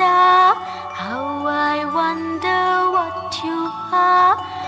star. How I wonder what you are.